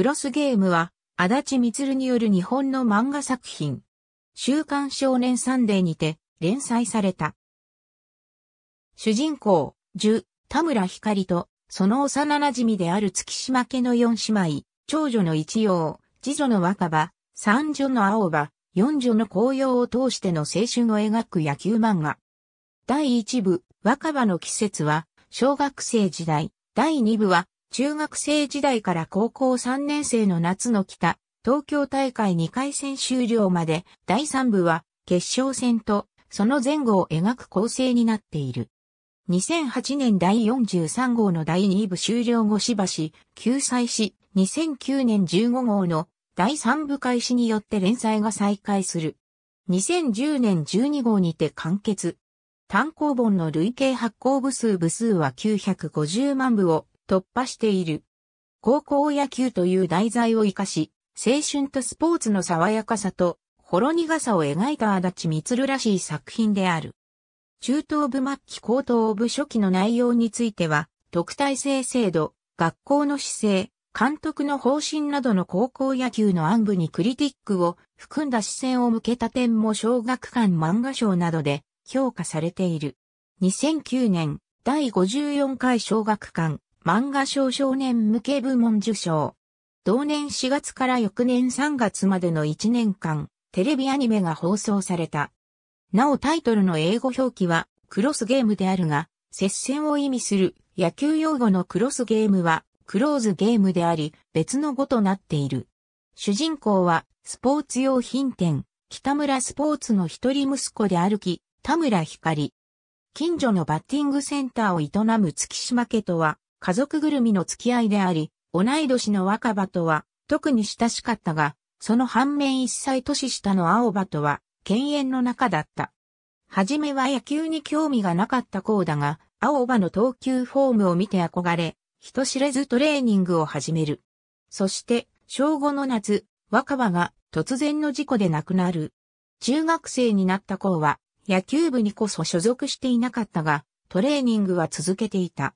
クロスゲームは、足立光による日本の漫画作品。週刊少年サンデーにて連載された。主人公、樹、田村光と、その幼馴染である月島家の四姉妹、長女の一葉、次女の若葉、三女の青葉、四女の紅葉を通しての青春を描く野球漫画。第一部、若葉の季節は、小学生時代、第二部は、中学生時代から高校3年生の夏の北、東京大会2回戦終了まで、第3部は決勝戦とその前後を描く構成になっている。2008年第43号の第2部終了後しばし救済し、2009年15号の第3部開始によって連載が再開する。2010年12号にて完結。単行本の累計発行部数部数は950万部を突破している。高校野球という題材を活かし、青春とスポーツの爽やかさと、ほろ苦さを描いた足立光らしい作品である。中等部末期高等部初期の内容については、特待生制度、学校の姿勢、監督の方針などの高校野球の暗部にクリティックを含んだ視線を向けた点も小学館漫画賞などで評価されている。2009年第54回小学館漫画賞少年向け部門受賞。同年4月から翌年3月までの1年間、テレビアニメが放送された。なおタイトルの英語表記はクロスゲームであるが、接戦を意味する野球用語のクロスゲームはクローズゲームであり別の語となっている。主人公はスポーツ用品店、北村スポーツの一人息子であるき、田村光。近所のバッティングセンターを営む月島家とは家族ぐるみの付き合いであり、同い年の若葉とは特に親しかったが、その反面一歳年下の青葉とは犬猿の中だった。はじめは野球に興味がなかった子だが、青葉の投球フォームを見て憧れ、人知れずトレーニングを始める。そして、小5の夏、若葉が突然の事故で亡くなる。中学生になった子は、野球部にこそ所属していなかったが、トレーニングは続けていた。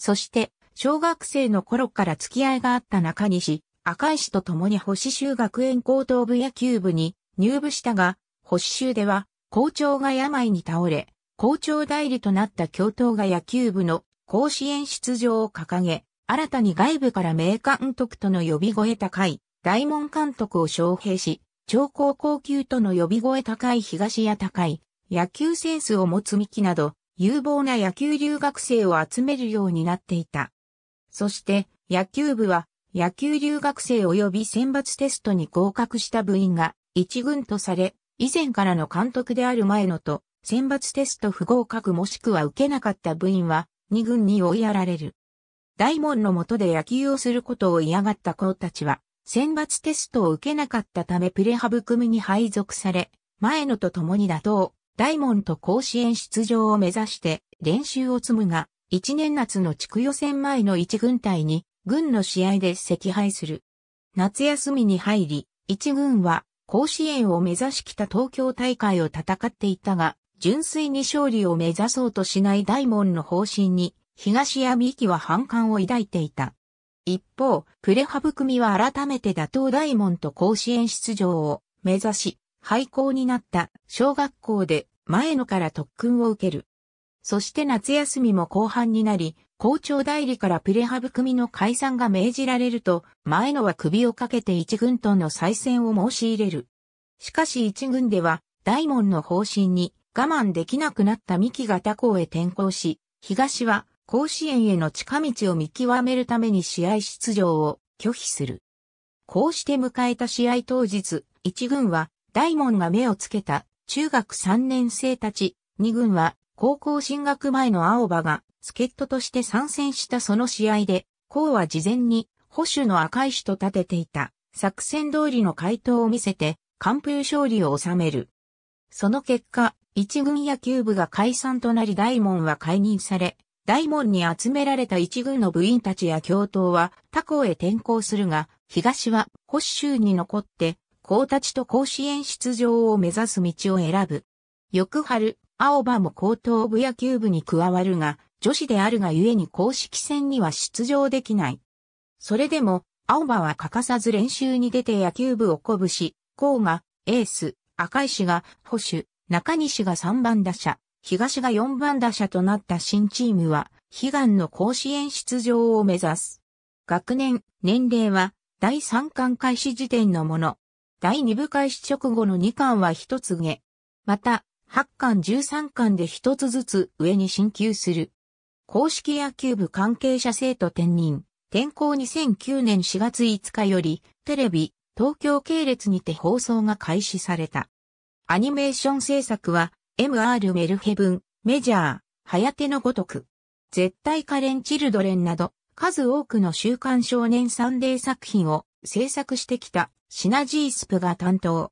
そして、小学生の頃から付き合いがあった中西、赤石と共に星州学園高等部野球部に入部したが、星州では校長が病に倒れ、校長代理となった教頭が野球部の甲子園出場を掲げ、新たに外部から名監督との呼び声高い大門監督を招聘し、超高校級との呼び声高い東や高い野球センスを持つミキなど有望な野球留学生を集めるようになっていた。そして野球部は野球留学生及び選抜テストに合格した部員が一軍とされ、以前からの監督である前野と選抜テスト不合格もしくは受けなかった部員は二軍に追いやられる。大門の下で野球をすることを嫌がった子たちは、選抜テストを受けなかったためプレハブ組に配属され、前野と共に打倒、大門と甲子園出場を目指して練習を積むが、一年夏の地区予選前の一軍隊に軍の試合で惜敗する。夏休みに入り、一軍は甲子園を目指し来た東京大会を戦っていたが、純粋に勝利を目指そうとしない大門の方針に、東山美希は反感を抱いていた。一方、プレハブ組は改めて打倒大門と甲子園出場を目指し、廃校になった小学校で前野から特訓を受ける。そして夏休みも後半になり、校長代理からプレハブ組の解散が命じられると、前野は首をかけて一軍との再戦を申し入れる。しかし一軍では、大門の方針に我慢できなくなった三木が他校へ転校し、東は甲子園への近道を見極めるために試合出場を拒否する。こうして迎えた試合当日、一軍は大門が目をつけた。中学3年生たち、2軍は高校進学前の青葉が助っ人として参戦したその試合で、校は事前に保守の赤石と立てていた。作戦通りの回答を見せて完封勝利を収める。その結果、一軍野球部が解散となり大門は解任され、大門に集められた一軍の部員たちや教頭は他校へ転校するが、東は保守に残って校たちと甲子園出場を目指す道を選ぶ。翌春、青葉も高等部野球部に加わるが、女子であるがゆえに公式戦には出場できない。それでも、青葉は欠かさず練習に出て野球部を鼓舞し、甲がエース、赤石が保守、中西が3番打者、東が4番打者となった新チームは、悲願の甲子園出場を目指す。学年、年齢は、第3巻開始時点のもの。第2部開始直後の2巻は1つ上。また、8巻13巻で1つずつ上に進級する。公式野球部関係者生徒転任。転校2009年4月5日より、テレビ、東京系列にて放送が開始された。アニメーション制作は、MR メルヘブン、メジャー、ハヤテのごとく、絶対可憐チルドレンなど、数多くの週刊少年サンデー作品を制作してきたシナジー SP が担当。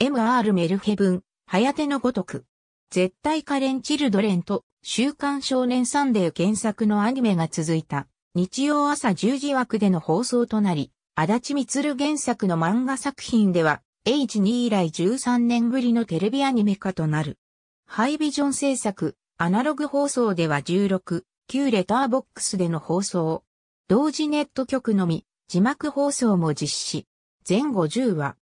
MÄR メルヘヴン、ハヤテのごとく、絶対可憐チルドレンと週刊少年サンデー原作のアニメが続いた。日曜朝10時枠での放送となり、あだち充原作の漫画作品では、H2 以来13年ぶりのテレビアニメ化となる。ハイビジョン制作、アナログ放送では16、旧レターボックスでの放送。同時ネット局のみ、字幕放送も実施。全50話。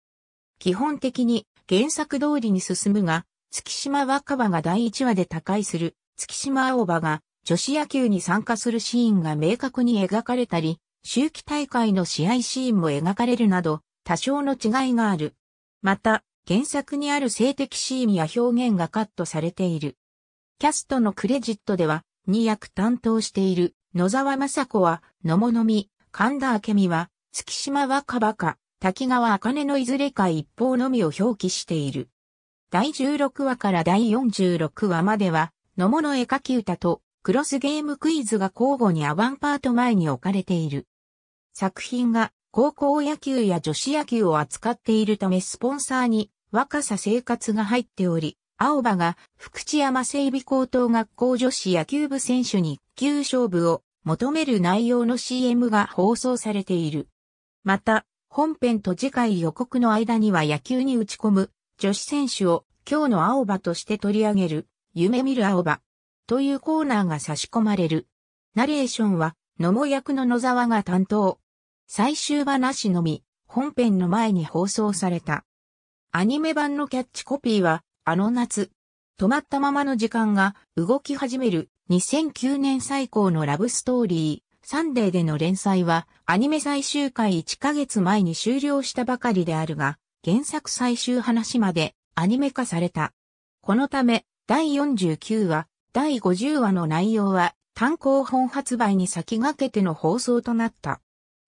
基本的に原作通りに進むが、月島若葉が第1話で他界する、月島青葉が女子野球に参加するシーンが明確に描かれたり、秋季大会の試合シーンも描かれるなど、多少の違いがある。また、原作にある性的シーンや表現がカットされている。キャストのクレジットでは、2役担当している野沢雅子は、野物美、神田明美は、月島若葉か、滝川茜のいずれか一方のみを表記している。第16話から第46話までは、野物絵描き歌とクロスゲームクイズが交互にアバンパート前に置かれている。作品が高校野球や女子野球を扱っているためスポンサーに若さ生活が入っており、青葉が福知山整備高等学校女子野球部選手に球勝負を求める内容の CM が放送されている。また、本編と次回予告の間には野球に打ち込む女子選手を今日の青葉として取り上げる夢見る青葉。というコーナーが差し込まれる。ナレーションは、ノモ役の野沢が担当。最終話のみ、本編の前に放送された。アニメ版のキャッチコピーは、あの夏。止まったままの時間が動き始める2009年最高のラブストーリー、サンデーでの連載はアニメ最終回1ヶ月前に終了したばかりであるが、原作最終話までアニメ化された。このため、第49話、第50話の内容は単行本発売に先駆けての放送となった。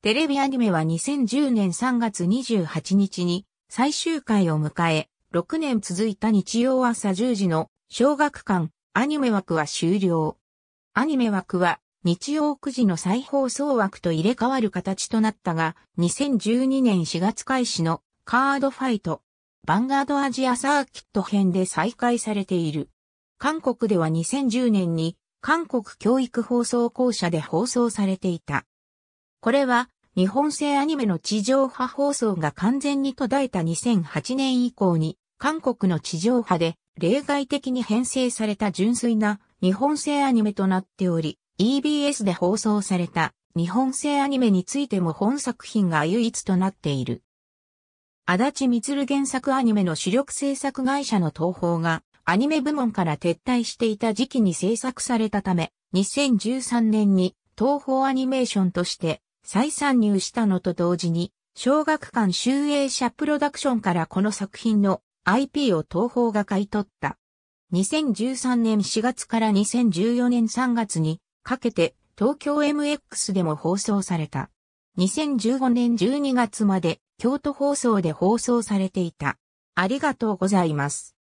テレビアニメは2010年3月28日に最終回を迎え、6年続いた日曜朝10時の小学館アニメ枠は終了。アニメ枠は日曜9時の再放送枠と入れ替わる形となったが、2012年4月開始のカードファイト、バンガードアジアサーキット編で再開されている。韓国では2010年に韓国教育放送公社で放送されていた。これは日本製アニメの地上波放送が完全に途絶えた2008年以降に韓国の地上波で例外的に編成された純粋な日本製アニメとなっており、EBS で放送された日本製アニメについても本作品が唯一となっている。足立光原作アニメの主力制作会社の東宝がアニメ部門から撤退していた時期に制作されたため、2013年に東宝アニメーションとして再参入したのと同時に、小学館集英社プロダクションからこの作品の IP を東宝が買い取った。2013年4月から2014年3月にかけて東京 MX でも放送された。2015年12月まで京都放送で放送されていた。ありがとうございます。